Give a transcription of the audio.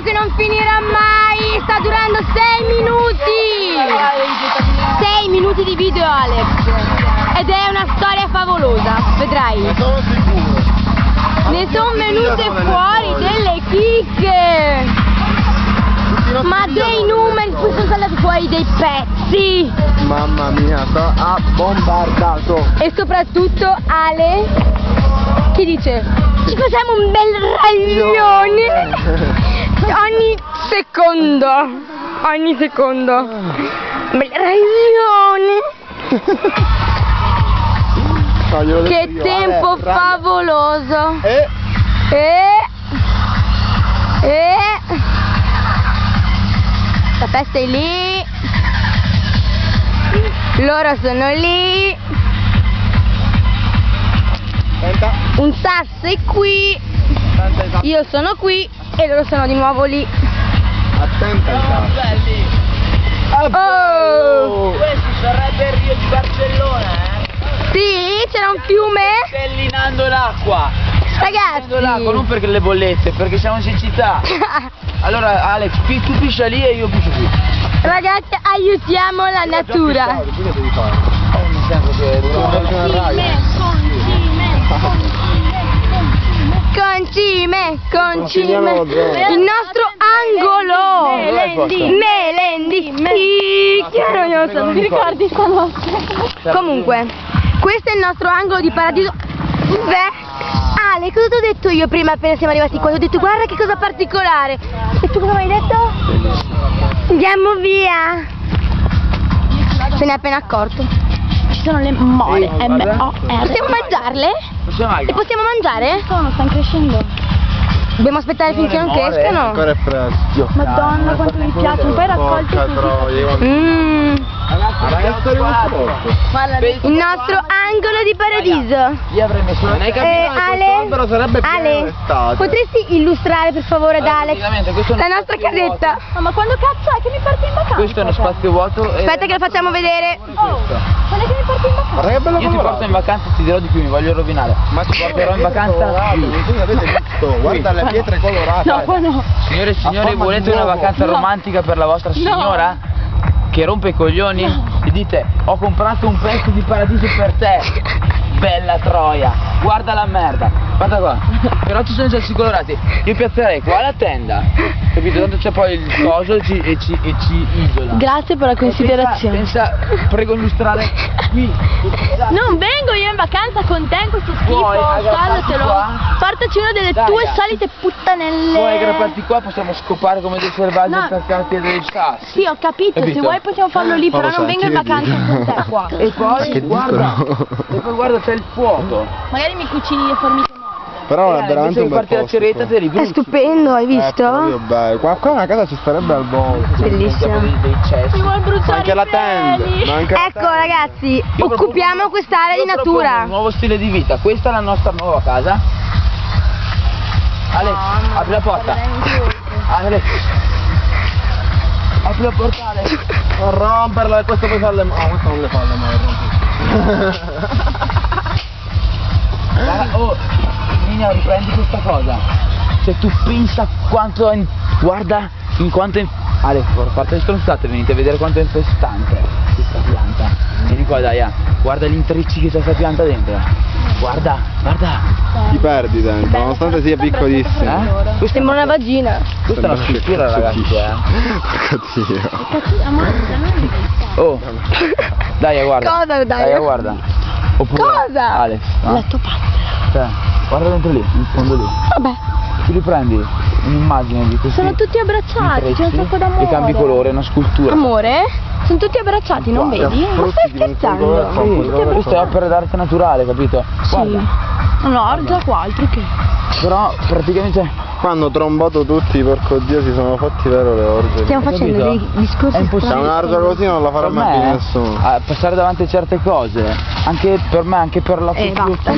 video che non finirà mai. Sta durando 6 minuti. 6 minuti di video Alex. Ed è una storia favolosa. Vedrai. Ne sono sicuro. Ne sono venute fuori delle chicche. Ma dei numeri, poi sono saltati fuori dei pezzi. Mamma mia, sto ha bombardato. E soprattutto Ale che dice ci facciamo un bel raglione ogni secondo. Ogni secondo. Glielo Che tempo favoloso. Eh, E e la festa è lì. Loro sono lì. Un sasso è qui. i Io sono qui e loro sono di nuovo lì. Attenta ai tasti. Oh! Questo sarebbe il Rio di Barcellona, eh? Sì, c'era un fiume. Stellinando l'acqua. Stellinando l'acqua, non Ragazzi. perché le bollette, perché siamo in siccità. Allora Alex, tu piscia lì e io piscio qui. Ragazzi, aiutiamo la natura. Tu Concime, concime. Il nostro angolo. Melendi. Melendi. Sì, chiaro, io ti ricordi sta notte? Certo. Comunque, questo è il nostro angolo di paradiso. Beh, Ale, cosa ti ho detto io prima appena siamo arrivati qua? Ti ho detto guarda che cosa particolare. E tu cosa mi hai detto? Andiamo via. Se ne è appena accorto. Ci sono le mole. M-O-R. Possiamo mangiarle? Possiamo Le possiamo mangiare? Sono, stanno crescendo. Dobbiamo aspettare finché non more. crescano. Ancora è presto. Madonna, quanto mi piacciono. Poi raccolti Porca troia. Il nostro angolo di paradiso. Io avrei messo hai Eh, Ale, quest'albero sarebbe Ale, potresti illustrare per favore ad questo è la nostra casetta? No, ma quando cazzo è che mi porti in vacanza? Questo è uno spazio vuoto e Aspetta che lo facciamo vedere. Oh, quando è che mi porti in vacanza? Guarda che bello io ti porto in vacanza ti dirò di più, mi voglio rovinare. Ma ti porterò in vacanza qui. avete visto, guarda le pietre colorate. No, qua no. Signore e signori, volete una vacanza romantica per la vostra signora? Che rompe i coglioni? E dite, ho comprato un pezzo di paradiso per te. Bella troia, guarda la merda, guarda qua. Però ci sono i sassi colorati. Io piazzerei qua la tenda. Capito? Tanto c'è poi il coso e ci, e ci, e ci isola. Grazie per la considerazione. Pensa, pensa, prego illustrare qui. Non vengo io in vacanza con te in questo schifo, qua? Portaci una delle Dai, tue solite puttanelle. Poi aggrapparti qua possiamo scopare come dei selvaggi No. attaccati a dei sassi. Sì, ho capito, se Capito? vuoi possiamo farlo lì, però non vengo in vacanza con te qua. E poi guarda, e poi guarda c'è il fuoco. Magari mi cucini le formiche morte. Però è Eh, veramente invece un bel farti la posto. ceretta te li È bruci. stupendo, hai Eh, visto? bello. Qua, qua una casa ci starebbe al volo. Bellissimo. Mi vuoi bruciare Anche i la tenda. Ecco tenda. ragazzi, Io propongo- occupiamo quest'area di propongo Un natura. nuovo stile di vita, questa è la nostra nuova casa. Alex, apri la porta. Alex. Apri la porta. Non romperla, questo puoi farle male. Ah, questo non le fa le male. Guarda, Nino, riprendi questa cosa. Cioè tu pensa quanto è in- guarda in quanto è in- Alex, fate le stronzate, venite a vedere quanto è infestante questa pianta. Vieni qua dai, ah. guarda gli intrecci che c'è questa pianta dentro. Guarda, guarda. Ti perdi dentro, nonostante sia piccolissimo. Eh? Questa, Sembra una vagina. questa è una scultura ragazzi, eh. Porca Dio. Oh, dai, guarda. Cosa, dai? Dai, guarda. Oppure, Cosa? Alex, no? La tua pazza. Cioè, guarda dentro lì, in fondo lì. Vabbè. Tu riprendi un'immagine di questi Sono tutti abbracciati, c'è un sacco d'amore. E cambi colore, una scultura. Amore? Sono tutti abbracciati, non Guarda, vedi? Ma stai scherzando? Sì, questa è opera d'arte naturale, capito? Guarda, No, già qua, altro che. però praticamente Qua hanno trombato tutti, porco dio, si sono fatti vero le orge. Stiamo facendo capito? dei discorsi È impossibile. Se strani. un'argia così non la farà mai più nessuno. a passare davanti a certe cose, anche per me, anche per la Eh, cultura- basta.